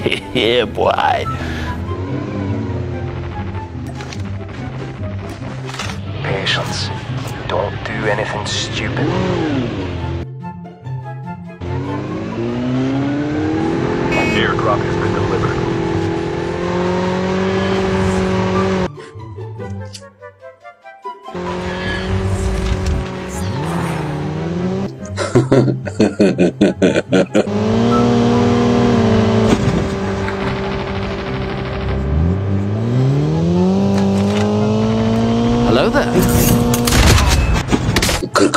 yeah, boy. Patience. Don't do anything stupid. Airdrop has been delivered. Hello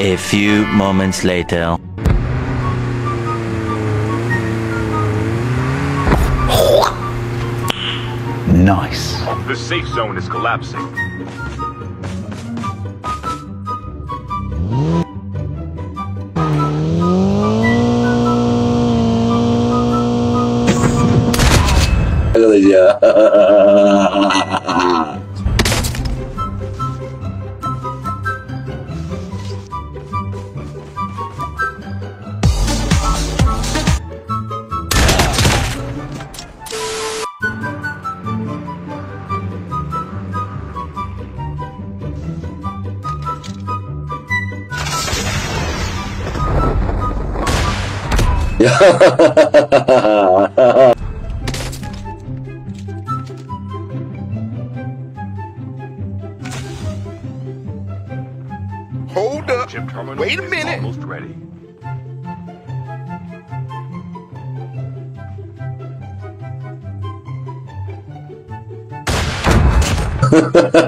A few moments later. Nice. The safe zone is collapsing. Arkadaş ya. Hold up. Wait a minute. almost ready.